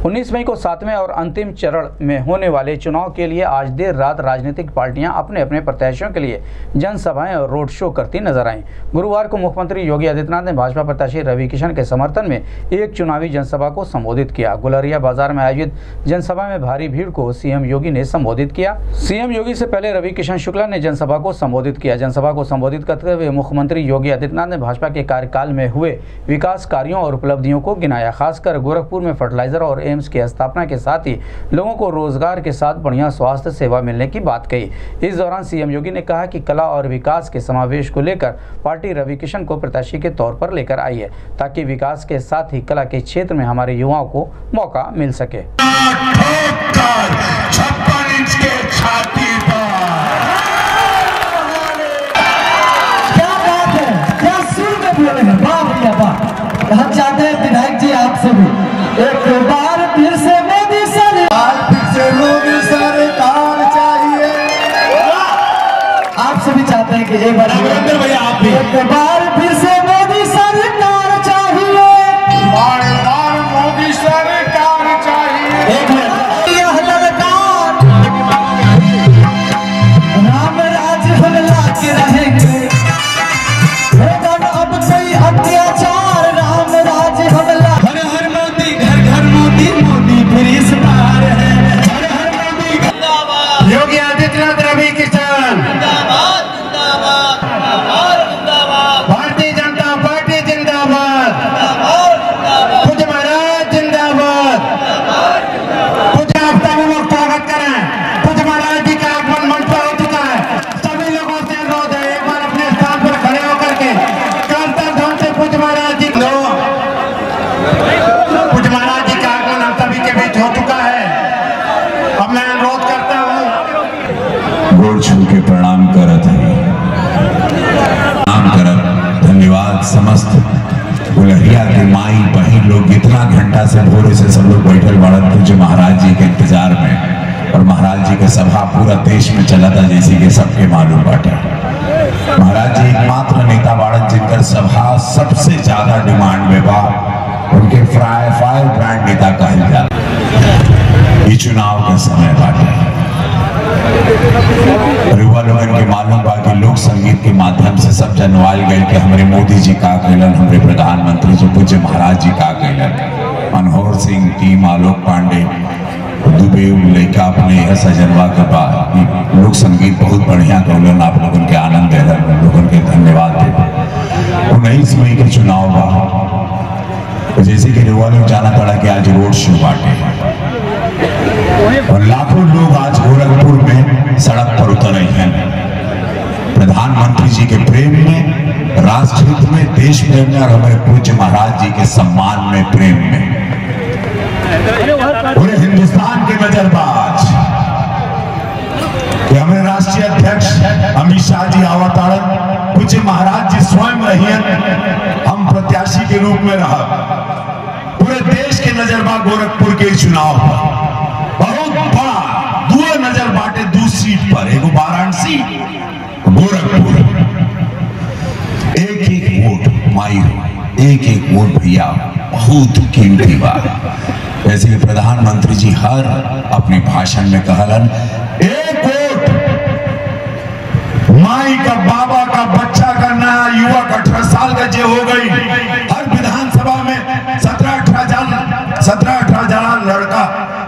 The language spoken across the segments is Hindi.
19 मई को सातवें और अंतिम चरण में होने वाले चुनाव के लिए आज देर रात राजनीतिक पार्टियाँ अपने अपने प्रत्याशियों के लिए जनसभाएँ और रोड शो करती नज़र आईं। गुरुवार को मुख्यमंत्री योगी आदित्यनाथ ने भाजपा प्रत्याशी रवि किशन के समर्थन में एक चुनावी जनसभा को संबोधित किया। गुलरिया बाज़ार में आयोजित जनसभा में भारी भीड़ को सीएम योगी ने संबोधित किया। सीएम योगी से पहले रवि किशन शुक्ला ने जनसभा को संबोधित किया। जनसभा को संबोधित करते हुए मुख्यमंत्री योगी आदित्यनाथ ने भाजपा के कार्यकाल में हुए विकास कार्यों और उपलब्धियों को गिनाया। खासकर गोरखपुर में फर्टिलाइज़र और एम्स की स्थापना के साथ ही लोगों को रोज़गार के साथ बढ़िया स्वास्थ्य सेवा मिलने की बात कही। इस दौरान सीएम योगी ने कहा कि कला और विकास के समावेश को लेकर पार्टी रवि किशन को प्रत्याशी के तौर पर लेकर आई है, ताकि विकास के साथ ही कला के क्षेत्र में हमारे युवाओं को मौका मिल सके। एक बार फिर से मोदी सरकार चाहिए। बार बार मोदी सरकार चाहिए। एक यह ललकार राम राज हम लाके रहेंगे। अब कोई अत्याचार। राम राज हम ला हर हर मोदी घर घर मोदी मोदी फिर इस बार है। हर हर मोदी योगी आदित्यनाथ रवि किशन से भोरे से सब लोग बैठे बाड़न पूज्य महाराज जी के इंतज़ार में और महाराज जी के सभा पूरा देश में चला था जैसे कि सबके मालूम बाटे महाराज जी एकमात्र नेता बाड़न जिनकर सभा सबसे ज़्यादा डिमांड में बा उनके फ्राई फायर ब्रांड नेता कहल जाला ये चुनाव का समय बाटे के मालूम बा कि लोक संगीत के माध्यम से सब जनवाल गए कि हमारे मोदी जी का कैलन हमारे प्रधानमंत्री जी पूज्य महाराज जी का कैलन मनोहर सिंह, टीम आलोक पांडे दुबे लड़का अपने यह सजनवा के बाद। लोक संगीत बहुत बढ़िया गौलन आप लोगन के आनंद दे लोगन के धन्यवाद दे उन्नीस मई के चुनाव बा जैसे कि युवा लोग जाना पड़ा कि आज रोड शो बांटे। और लाखों लोग आज गोरखपुर में सड़क पर उतर रहे हैं। प्रधानमंत्री जी के प्रेम में राष्ट्र हित में देश प्रेम में और हमारे पूज्य महाराज जी के सम्मान में प्रेम में। पूरे हिंदुस्तान के नजरबाज। कि हमारे राष्ट्रीय अध्यक्ष अमित शाह जी आवताड़न पूज्य महाराज जी स्वयं रहियन हम प्रत्याशी के रूप में रहा। पूरे देश के नजरबा गोरखपुर के चुनाव पर। बहुत बड़ा दुए नज़र बाटे दू सीट पर। एगो वाराणसी गोरखपुर। एक एक वोट। माई एक एक वोट भैया बहुत कीमती बात। जैसे कि प्रधानमंत्री जी हर अपने भाषण में कहलन, एक वोट माई का बाबा का बच्चा का नया युवक अठारह साल का जो हो गई। हर विधानसभा में सत्रह अठारह हज़ार सत्रह अठारह हज़ार लड़का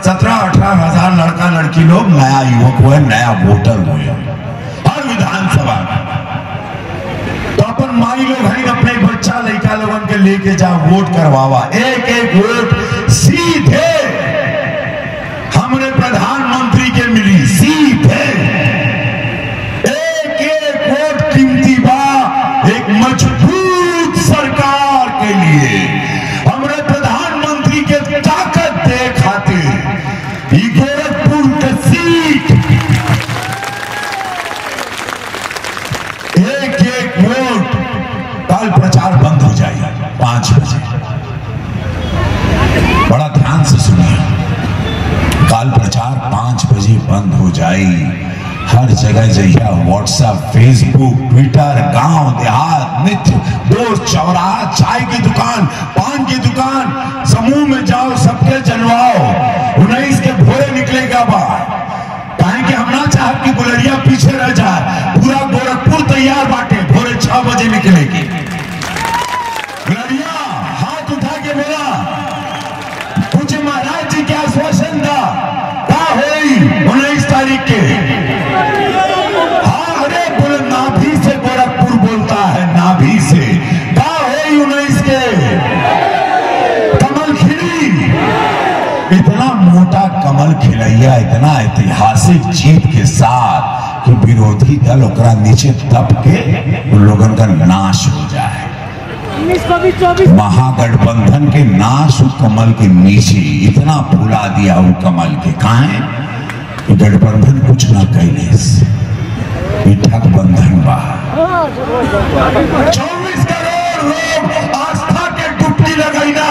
सत्रह अठारह हज़ार लड़का लड़की लोग नया युवक हुए, नया वोटर हुए हर विधानसभा में तो अपन माई लोग हैं अपने बच्चा लड़का लोगन के लेके जा वोट करवावा। एक एक वोट सीधे ध्यान से सुनिए। काल प्रचार पाँच बजे बंद हो जाए। हर जगह जहिया व्हाट्सएप फेसबुक ट्विटर गाँव, देहात नित्य दो चौराहा, चाय की दुकान, पान की दुकान, समूह में जाओ, सबके जलवाओ। उन्नीस के भोरे निकलेगा बाहर। कि हम ना चाहे कि गुलरिया पीछे रह जाए पूरा गोरखपुर तैयार बाटे, भोरे छह बजे निकलेगी। खिलैया इतना ऐतिहासिक जीत के साथ कि विरोधी दल ओकरा नीचे दब के उन लोगन का नाश हो जाए। महागठबंधन के नाश उस कमल के नीचे इतना फुला दिया वो कमल के काहे गठबंधन कुछ ना कैले ई ठगबंधन बा चौबीस करोड़ लोग आस्था के डुबकी लगैना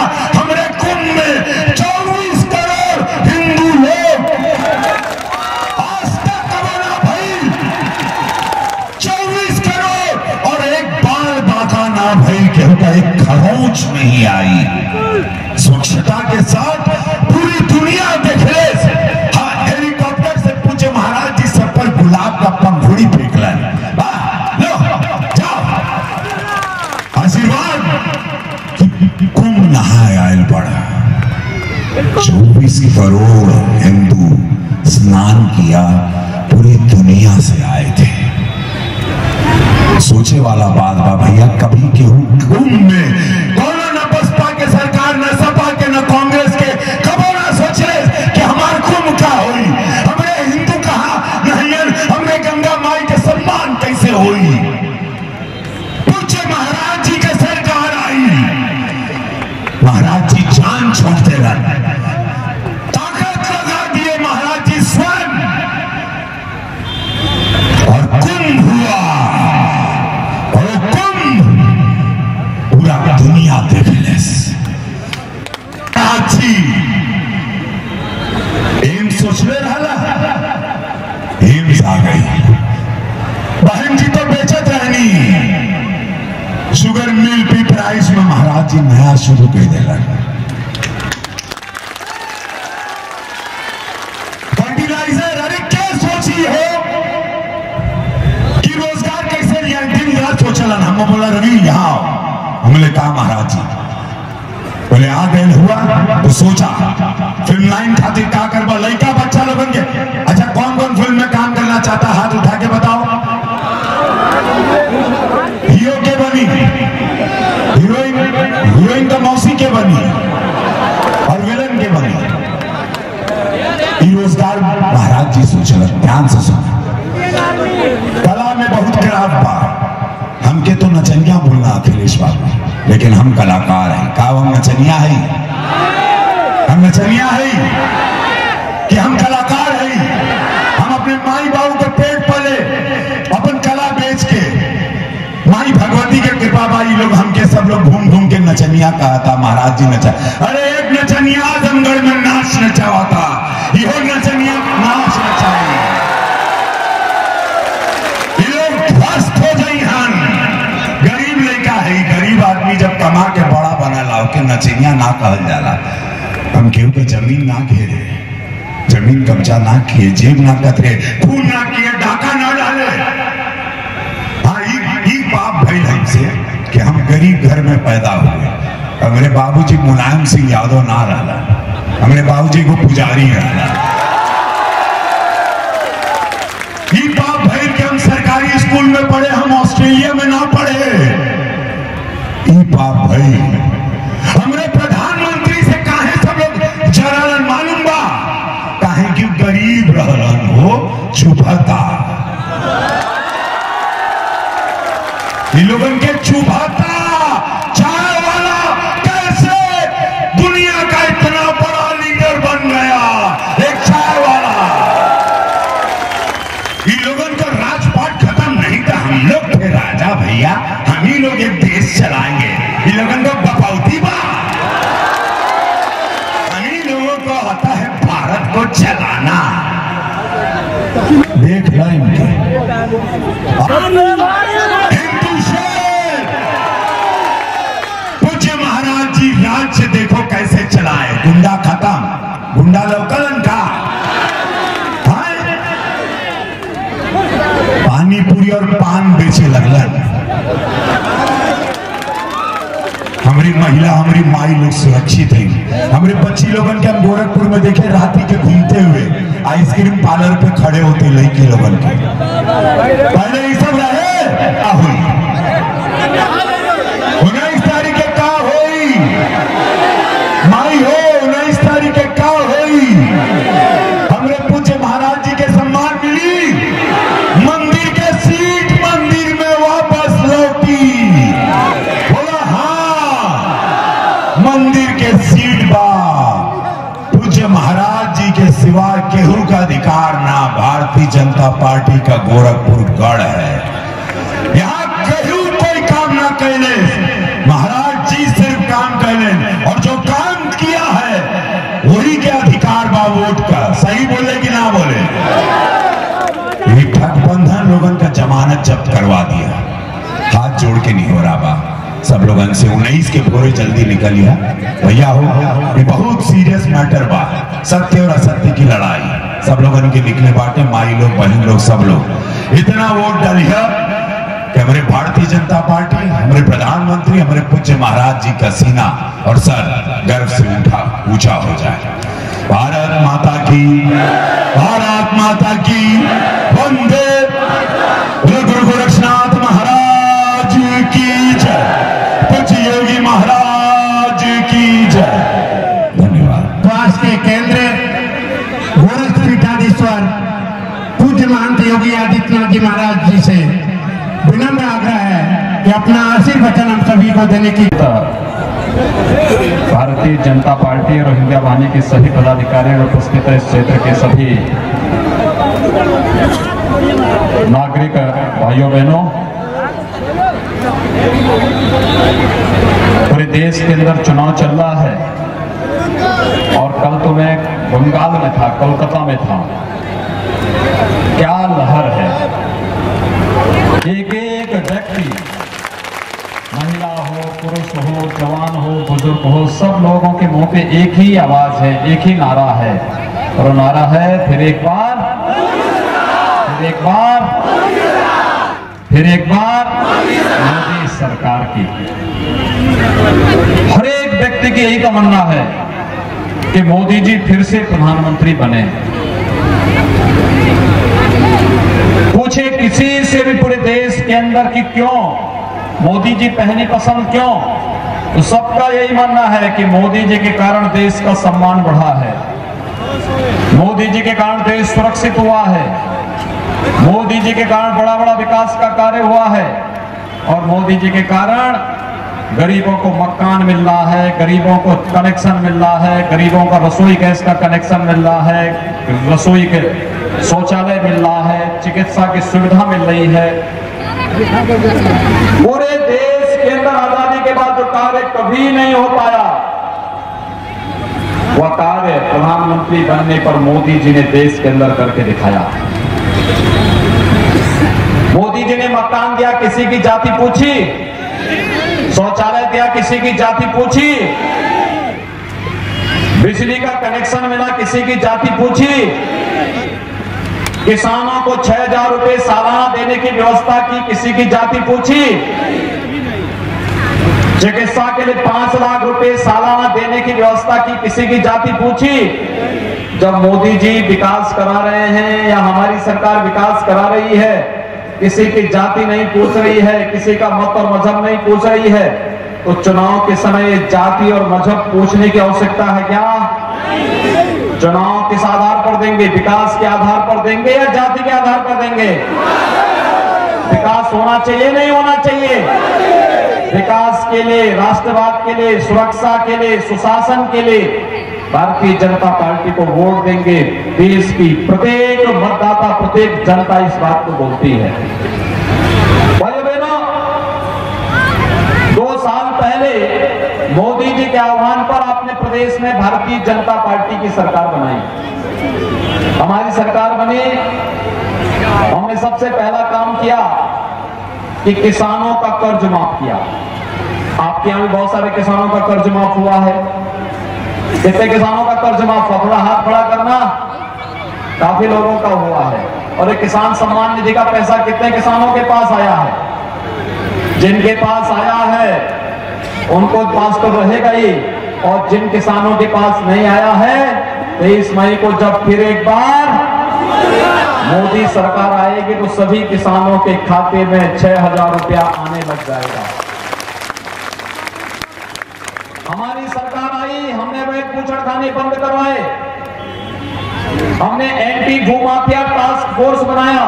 एक खरोच नहीं आई। स्वच्छता के साथ पूरी दुनिया देखले हाँ हेलीकॉप्टर से पूछे महाराज जी सब पर गुलाब का पंखुड़ी फेंकलन हाँ, लो जाओ। आशीर्वाद कुंभ नहाए आयल पड़ा। चौबीस करोड़ हिंदू स्नान किया पूरी दुनिया से आए थे। सोचे वाला बात बा भैया, कभी केहू कुंभ में। सपा के, न कांग्रेस के। ना हिंदू कहा गंगा माई के सम्मान कैसे महाराज जी के सरकार आई। महाराज जी जान छोड़ देला फर्टिलाइज़र अरे क्या सोची हो? कि रोज़गार कैसे लिया दिन रात सोचलन हम बोला, रवि, यहाँ हमने कहा महाराज जी बोले, आ गए, हुआ? तो सोचा फ़िल्म लाइन खातिर का करबा? लड़का बच्चा लोगन के अच्छा कौन कौन फ़िल्म में काम करना चाहता हाथ उठा के बताओ हीरो के बनी हीरोइन हीरोइन का मौसी के बनी और विलन के बनी ई रोज़गार महाराज जी सोचल ध्यान से सुन कला में बहुत खराब बा हमके तो नचनिया बोलना अखिलेश बाबू लेकिन हम कलाकार हैं। का हम नचनिया है? हम नचनिया है? कि हम कलाकार हैं? हम अपने माई बाबू के पेट पले, अपन कला बेच के। माई भगवती के कृपा बाई लोग हमके सब लोग घूम घूम के नचनिया कहा था, महाराज जी नचा। अरे एक नचनिया आजमगढ़ में नाच नचावा था के बड़ा बना ओके नचनिया ना कहल जाला। हम केहू के ज़मीन ना घेरे, ज़मीन कब्जा ना किए, जेब ना कतरे, खून ना किए, डाका ना डाले। हाँ ई ई पाप भइल हमसे कि हम गरीब घर में पैदा हुए। हमारे बाबूजी मुलायम सिंह यादव ना रहला। हमारे बाबूजी को पुजारी रहला। ई पाप भइल कि हम सरकारी स्कूल में पढ़े, हम ऑस्ट्रेलिया में ना पढ़े। ई पाप भइल छुपता इन लोगन के छुपाता इब्राहिम के पूछे महाराज जी राज देखो कैसे चलाए गुंडा खत्म। गुंडा लवकलन का। पानी पूरी और पान बेचे लगल हमारी महिला हमारी माई लोग सुरक्षित है। हमारे बच्ची लोगन के हम गोरखपुर में देखे रात के घूमते हुए। आइसक्रीम पार्लर पे खड़े होते लड़की लोगन के। पहले ये सब रहे आ हुई उन्नीस तारीख के का हुई माई हो उन्नीस तारीख के का हुई हमरे पूज्य महाराज जी के सम्मान मिली मंदिर के सीट मंदिर में वापस लौटी बोला हाँ मंदिर के सीट बा पूज्य महाराज जी के सिवा केहू का अधिकार ना भारतीय जनता पार्टी का गोरखपुर गढ़ है। यहाँ केहू कोई काम ना कैले महाराज जी सिर्फ़ काम कैले और जो काम किया है, वही के अधिकार बा का। सही बोले कि ना बोले? लोगन का जमानत जब्त करवा दिया। हाथ जोड़ के नहीं हो रहा बा। सब लोगन से उन्नीस के भोरे जल्दी निकलिया भैया हो, ये बहुत सीरियस मैटर बा। सत्य और असत्य की लड़ाई। सब लोग उनके निकले बाटे, माई लोग, बहन लोग, सब लोग। इतना वोट डालिया कि हमारे भारतीय जनता पार्टी, हमारे प्रधानमंत्री, हमारे पूज्य महाराज जी का सीना और सर गर्व से उठा ऊँचा हो जाए। भारत माता की, भारत माता की, वंदे। गुरु गुरु गोरक्षनाथ महाराज जी से विनम्र आग्रह है कि अपना आशीर्वचन हम सभी को देने की भारतीय जनता पार्टी और हिंदिया वाहिनी के सभी पदाधिकारी और उपस्थित इस क्षेत्र के सभी नागरिक, भाइयों, बहनों। पूरे देश के अंदर चुनाव चल रहा है और कल तो मैं बंगाल में था, कोलकाता में था। क्या लहर है? एक एक व्यक्ति, महिला हो, पुरुष हो, जवान हो, बुज़ुर्ग हो, सब लोगों के मुँह पे एक ही आवाज़ है, एक ही नारा है। और नारा है, फिर एक बार, फिर एक बार, फिर एक बार, मोदी सरकार की। हर एक व्यक्ति की यही तमन्ना है कि मोदी जी फिर से प्रधानमंत्री बने। पूछे किसी से भी पूरे देश के अंदर कि क्यों? मोदी जी पहनी पसंद क्यों? तो सबका यही मानना है कि मोदी जी के कारण देश का सम्मान बढ़ा है। मोदी जी के कारण देश सुरक्षित हुआ है। मोदी जी के कारण बड़ा बड़ा विकास का कार्य हुआ है। और मोदी जी के कारण गरीबों को मकान मिल रहा है, गरीबों को कनेक्शन मिल रहा है, गरीबों का रसोई गैस का कनेक्शन मिल रहा है, रसोई के शौचालय मिल रहा है, चिकित्सा की सुविधा मिल रही है। पूरे देश के अंदर आज़ादी के बाद जो कार्य कभी नहीं हो पाया, वह कार्य प्रधानमंत्री बनने पर मोदी जी ने देश के अंदर करके दिखाया। मोदी जी ने मकान दिया, किसी की जाति पूछी शौचालय दिया किसी की जाति पूछी? बिजली का कनेक्शन मिला किसी की जाति पूछी? किसानों को छह हज़ार रुपए सालाना देने की व्यवस्था की किसी की जाति पूछी? चिकित्सा के लिए पाँच लाख रुपए सालाना देने की व्यवस्था की किसी की जाति पूछी? जब मोदी जी विकास करा रहे हैं या हमारी सरकार विकास करा रही है किसी की जाति नहीं पूछ रही है, किसी का मत और मज़हब नहीं पूछ रही है तो चुनाव के समय जाति और मज़हब पूछने की आवश्यकता है क्या? चुनाव किस आधार पर देंगे? विकास के आधार पर देंगे या जाति के आधार पर देंगे? विकास होना चाहिए, नहीं होना चाहिए? विकास के लिए, राष्ट्रवाद के लिए, सुरक्षा के लिए, सुशासन के लिए भारतीय जनता पार्टी को वोट देंगे, देश की प्रत्येक मतदाता, प्रत्येक जनता इस बात को बोलती है। भाइयों बहनों, दो साल पहले मोदी जी के आह्वान पर आपने प्रदेश में भारतीय जनता पार्टी की सरकार बनाई। हमारी सरकार बनी, हमने सबसे पहला काम किया कि किसानों का कर्ज माफ़ किया। आपके यहाँ भी बहुत सारे किसानों का कर्ज माफ़ हुआ है। कितने किसानों का कर्ज माफ़ हुआ थोड़ा हाथ खड़ा करना काफ़ी लोगों का हुआ है। और ये किसान सम्मान निधि का पैसा कितने किसानों के पास आया है? जिनके पास आया है, उनको पास तो रहेगा ही। और जिन किसानों के पास नहीं आया है, तेईस मई को जब फिर एक बार मोदी सरकार आएगी तो सभी किसानों के खाते में छह हज़ार रुपया आने लग जाएगा हमारी सरकार आई अवैध बंद करवाए। हमने एंटी भूमाफिया टास्क फोर्स बनाया।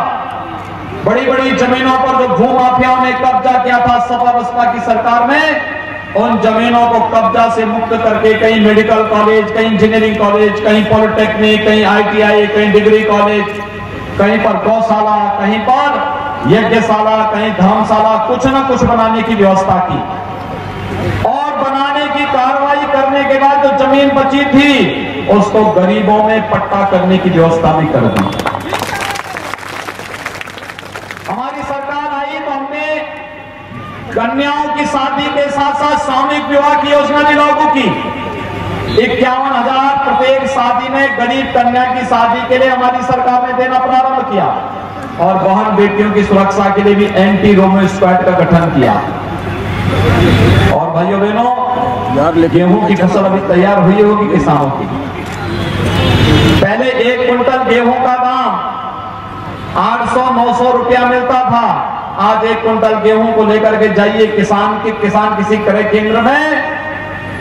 बड़ी बड़ी जमीनों पर जो भूमाफियाओं ने कब्जा किया था सपा बसपा की सरकार में, उन जमीनों को कब्जा से मुक्त करके कहीं मेडिकल कॉलेज कहीं इंजीनियरिंग कॉलेज कहीं पॉलिटेक्निक कहीं आईटीआई कहीं डिग्री कॉलेज कहीं पर गौशाला, कहीं पर यज्ञशाला, कहीं धर्मशाला, कुछ ना कुछ बनाने की व्यवस्था की और बनाने की कार्रवाई करने के बाद जो ज़मीन बची थी, उसको गरीबों में पट्टा करने की व्यवस्था भी कर दी। हमारी सरकार आई तो हमने कन्याओं की शादी के साथ साथ सामूहिक विवाह की योजना भी लागू की। इक्यावन हज़ार प्रत्येक शादी में गरीब कन्या की शादी के लिए हमारी सरकार ने देना प्रारंभ किया और बहन बेटियों की सुरक्षा के लिए भी एंटी रोमो स्क्वाड का गठन किया। और भाइयों बहनों गेहूँ की फ़सल अभी तैयार हुई होगी किसानों की? पहले एक क्विंटल गेहूँ का दाम 800-900 रुपया मिलता था। आज एक क्विंटल गेहूँ को लेकर के जाइए किसान के किसान किसी क्रय केंद्र में।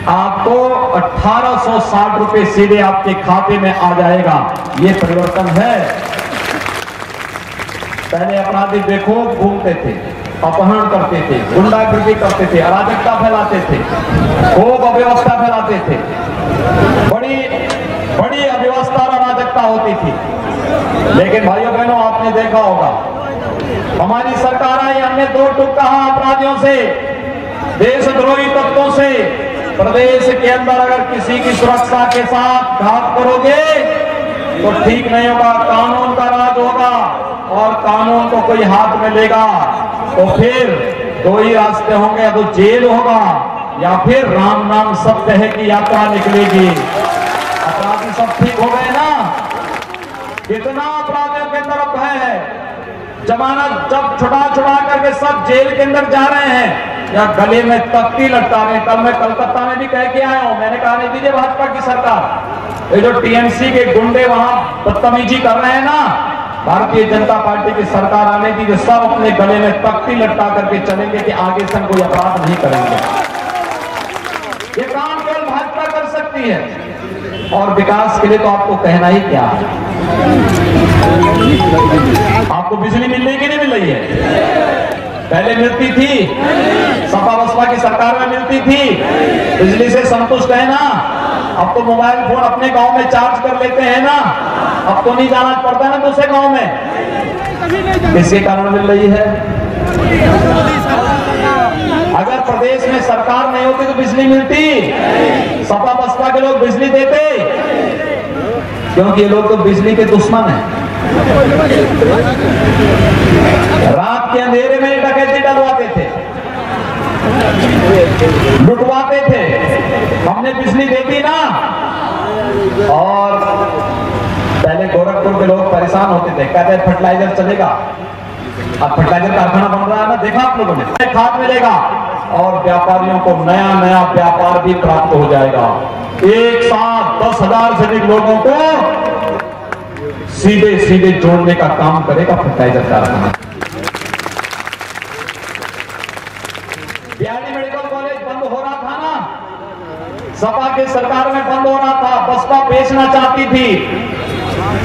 आपको 1860 रुपए सीधे आपके खाते में आ जाएगा। ये परिवर्तन है। पहले अपराधी देखो घूमते थे। अपहरण करते थे, गुंडागर्दी करते थे, अराजकता फैलाते थे खूब अव्यवस्था फैलाते थे। बड़ी बड़ी अव्यवस्था और अराजकता होती थी। लेकिन भाइयों बहनों, आपने देखा होगा, हमारी सरकार आई हमने दो टुक कहा अपराधियों से, देशद्रोही तत्वों से। प्रदेश के अंदर अगर किसी की सुरक्षा के साथ घात करोगे तो ठीक नहीं होगा, कानून का राज होगा और कानून को कोई हाथ में लेगा। तो फिर दो ही रास्ते होंगे, या तो जेल होगा, या फिर राम नाम सत्य है की यात्रा निकलेगी। अपराधी सब ठीक हो गए ना? कितना अपराधियों के भय है? जमानत जब छुड़ा छुड़ा करके सब जेल के अंदर जा रहे हैं, या गले में तख्ती लटका रहे कल मैं कलकत्ता में भी कह के आया हूँ, मैंने कहा, नहीं दीजिए भाजपा की सरकार। ये जो टीएमसी के गुंडे वहाँ बदतमीजी कर रहे हैं ना भारतीय जनता पार्टी की सरकार आने की जो सब अपने गले में तख्ती लटका करके चलेंगे कि आगे से कोई अपराध नहीं करेंगे। ये काम केवल भाजपा कर सकती है। और विकास के लिए तो आपको कहना ही क्या आपको बिजली मिल रही कि नहीं मिल रही है। पहले मिलती थी। सपा बसपा की सरकार में मिलती थी। बिजली से संतुष्ट है ना अब तो मोबाइल फ़ोन अपने गाँव में चार्ज कर लेते हैं ना। अब तो नहीं जाना पड़ता ना दूसरे गाँव में। किसके कारण मिल रही है? अगर प्रदेश में सरकार नहीं होती तो बिजली मिलती। सपा बसपा के लोग बिजली देते। क्योंकि ये लोग तो बिजली के दुश्मन हैं। रात के अंधेरे में डकैती डलवाते थे। लुटवाते थे। हमने बिजली दे दी ना। और पहले गोरखपुर के लोग परेशान होते थे। कहते, फर्टिलाइज़र चलेगा। अब फर्टिलाइज़र कारखाना बन रहा है ना, देखा आप लोगों ने? खाद मिलेगा और व्यापारियों को नया नया व्यापार भी प्राप्त हो जाएगा। एक साथ दस हज़ार से अधिक लोगों को सीधे सीधे जोड़ने का काम करेगा फर्टिलाइज़र कारखाना बिहारी मेडिकल कॉलेज बंद हो रहा था ना सपा के सरकार में बंद हो रहा था, बसपा बेचना चाहती थी।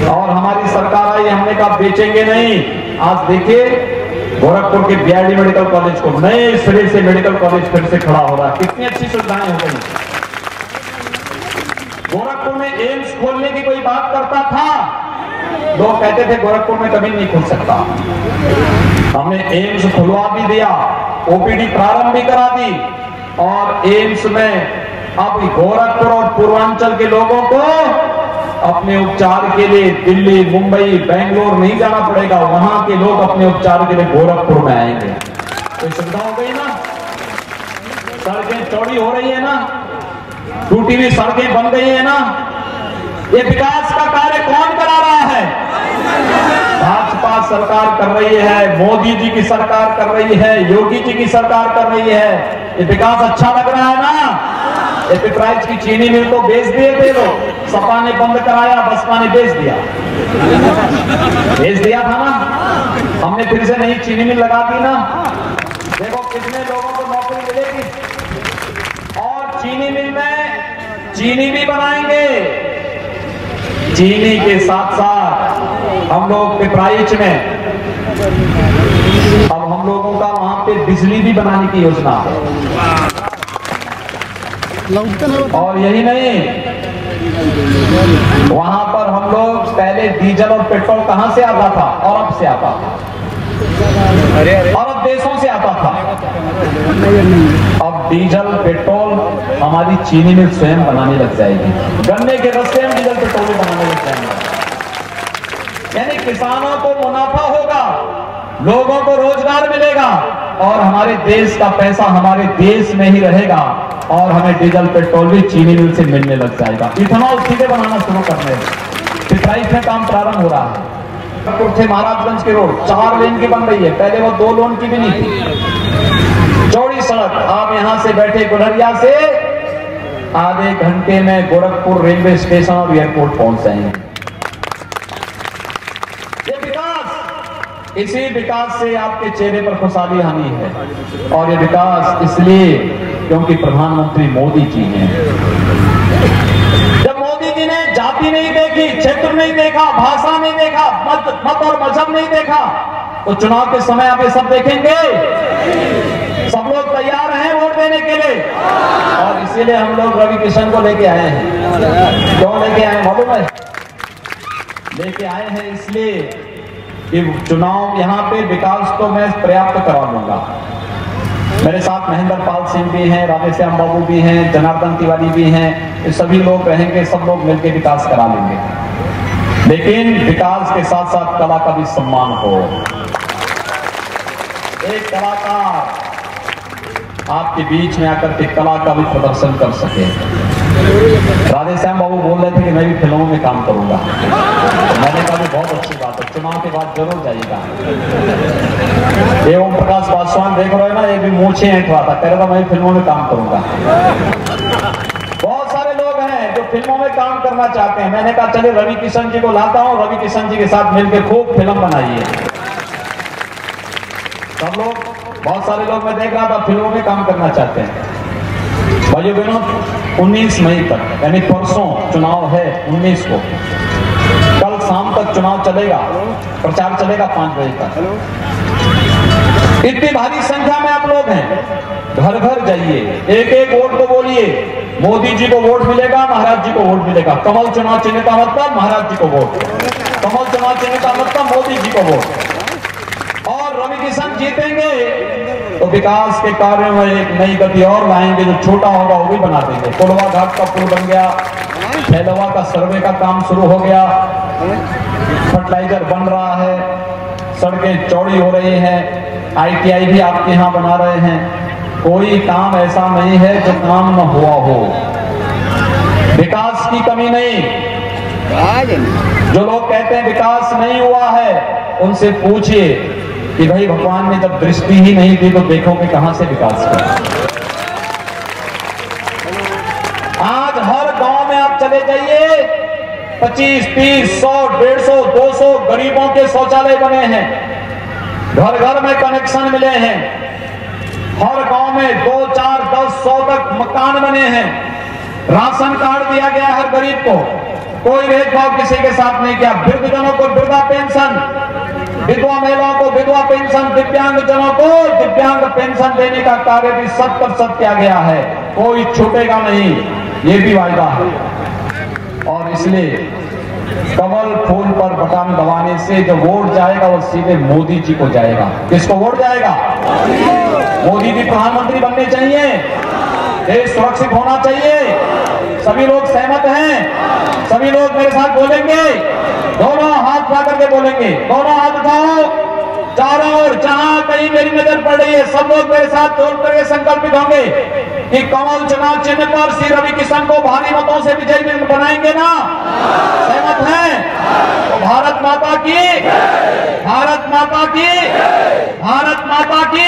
और हमारी सरकार आई, हमने कहा बेचेंगे नहीं। आज देखिए, गोरखपुर के बिहारी मेडिकल कॉलेज को नए सिरे से मेडिकल कॉलेज फिर से खड़ा हो रहा है। कितनी अच्छी सुविधाएँ हो गई। गोरखपुर में एम्स खोलने की कोई बात करता था? लोग कहते थे, गोरखपुर में कभी नहीं खुल सकता। हमने एम्स खुलवा भी दिया, ओपीडी प्रारंभ भी करा दी। और एम्स में अब गोरखपुर और पूर्वांचल के लोगों को अपने उपचार के लिए दिल्ली, मुंबई, बेंगलोर नहीं जाना पड़ेगा। वहाँ के लोग अपने उपचार के लिए गोरखपुर में आएँगे। कोई सुविधा हो गई ना? सड़कें चौड़ी हो रही है ना? टूटी हुई सड़कें बन गई है ना? ये विकास का कार्य कौन करा रहा है? भाजपा सरकार कर रही है, मोदी जी की सरकार कर रही है, योगी जी की सरकार कर रही है। ये विकास अच्छा लग रहा है ना? ये पिपराइच की चीनी मिल को बेच दिए थे लोग। सपा ने बंद कराया, बसपा ने बेच दिया। बेच दिया था ना। हमने फिर से नई चीनी मिल लगा दी ना। देखो कितने लोगों को नौकरी मिलेगी। और चीनी मिल में चीनी भी बनाएँगे। चीनी के साथ साथ हम लोग पिपराइच में। अब हम लोगों का वहाँ पे बिजली भी बनाने की योजना। है और यही नहीं। वहाँ पर हम लोग पहले डीजल और पेट्रोल कहाँ से आता था? अरब से आता था। अरब देशों से आता था। अब डीजल, पेट्रोल हमारी चीनी में स्वयं बनाने लग जाएगी। गन्ने के रस से हम डीजल, पेट्रोल बनाने लग जाएँगे। यानी किसानों को मुनाफा होगा। लोगों को रोज़गार मिलेगा और हमारे देश का पैसा हमारे देश में ही रहेगा और हमें डीजल, पेट्रोल भी चीनी मिल से मिलने लग जाएगा। इथेनॉल सीधे बनाना शुरू कर रहे हैं। पिपराइच में काम प्रारंभ हो रहा है। थे महाराजगंज की रोड, चार लेन की बन रही है। पहले वो दो लोन की भी नहीं थी। चौड़ी सड़क, आप यहाँ से बैठे गुलरिया से आधे घंटे में गोरखपुर रेलवे स्टेशन और एयरपोर्ट पहुँच जाएँगे ये विकास इसी विकास से आपके चेहरे पर खुशहाली आनी है। और ये विकास इसलिए क्योंकि प्रधानमंत्री मोदी जी हैं। जब मोदी जी ने जाति नहीं देखी, क्षेत्र नहीं देखा, भाषा नहीं देखा, मत मत और मज़हब नहीं देखा तो चुनाव के समय आप ये सब देखेंगे। सब लोग तैयार हैं वोट देने के लिए। और इसीलिए हम लोग रवि किशन को लेके आए हैं। क्यों लेके आए मालूम है? लेके आए हैं इसलिए कि चुनाव यहाँ पे विकास तो मैं पर्याप्त करवा लूँगा मेरे साथ महेंद्र पाल सिंह भी हैं राधेश्याम बाबू भी हैं, जनार्दन तिवारी भी हैं, ये सभी लोग रहेंगे, सब लोग मिलकर विकास करा लेंगे। लेकिन विकास के साथ साथ कला का भी सम्मान हो। एक कलाकार आपके बीच में आकर के कला का भी प्रदर्शन कर सके। राधेश्याम बाबू बोल रहे थे कि मैं भी फ़िल्मों में काम करूँगा। मैंने कहा बहुत अच्छी बात है। चुनाव के बाद ज़रूर जाइएगा। ये ओम प्रकाश पासवान, देख रहे हो ना, ये भी मूछे रहा था कह रहा था, मैं फ़िल्मों में काम करूँगा। बहुत सारे लोग हैं जो फ़िल्मों में काम करना चाहते हैं। मैंने कहा चले रवि किशन जी को लाता हूँ। रवि किशन जी के साथ मिलकर खूब फ़िल्म बनाइए। सब लोग, बहुत सारे लोग, मैं देख रहा था, फ़िल्मों में काम करना चाहते हैं। भाइयों बहनों 19 मई तक यानी परसों चुनाव है 19 को। कल शाम तक चुनाव चलेगा प्रचार चलेगा पाँच बजे तक। इतनी भारी संख्या में आप लोग हैं। घर घर जाइए एक एक वोट को बोलिए। मोदी जी को वोट मिलेगा महाराज जी को वोट मिलेगा। कमल चुनाव चिन्ह का मतलब महाराज जी को वोट। कमल चुनाव चिन्ह का मतलब मोदी जी को वोट। और रवि किशन जीतेंगे। विकास के कार्य में एक नई गति और लाएँगे जो छोटा होगा वो भी बना देंगे। कोलवा घाट का पुल बन गया। फैलवा का सर्वे का काम शुरू हो गया। फर्टिलाइज़र बन रहा है। सड़कें चौड़ी हो रही हैं। आईटीआई भी आपके यहाँ बना रहे हैं। कोई काम ऐसा नहीं है जो काम न हुआ हो। विकास की कमी नहीं। जो लोग कहते हैं विकास नहीं हुआ है उनसे पूछिए। कि भाई भगवान ने जब दृष्टि ही नहीं दी तो देखो कि कहाँ से विकास किया आज हर गाँव में आप चले जाइए। पच्चीस, तीस, सौ, डेढ़ सौ, दो सौ गरीबों के शौचालय बने हैं। घर घर में कनेक्शन मिले हैं। हर गाँव में दो, चार, दस, सौ तक मकान बने हैं। राशन कार्ड दिया गया हर गरीब को। कोई भेदभाव किसी के साथ नहीं किया। वृद्धजनों को वृद्धा पेंशन। विधवा महिलाओं को विधवा पेंशन, दिव्यांग जनों को दिव्यांग पेंशन देने का कार्य भी सब पर प्रतिशत किया गया है। कोई छूटेगा नहीं, ये भी वायदा है। और इसलिए कमल फूल पर बटन दबाने से जो वोट जाएगा, वो सीधे मोदी जी को जाएगा। किसको वोट जाएगा? मोदी जी प्रधानमंत्री बनने चाहिए। देश सुरक्षित होना चाहिए। सभी लोग सहमत हैं। सभी लोग मेरे साथ बोलेंगे। दोनों हाथ उठा करके बोलेंगे। दोनों हाथ उठाओ। चारों और जहाँ कहीं मेरी नज़र पड़ रही है, सब लोग मेरे साथ जोड़ करके संकल्पित होंगे कि कमल चुनाव चिन्ह पर श्री रवि किशन को भारी मतों से विजयी बनाएँगे ना? सहमत है? तो भारत माता की भारत माता की भारत माता की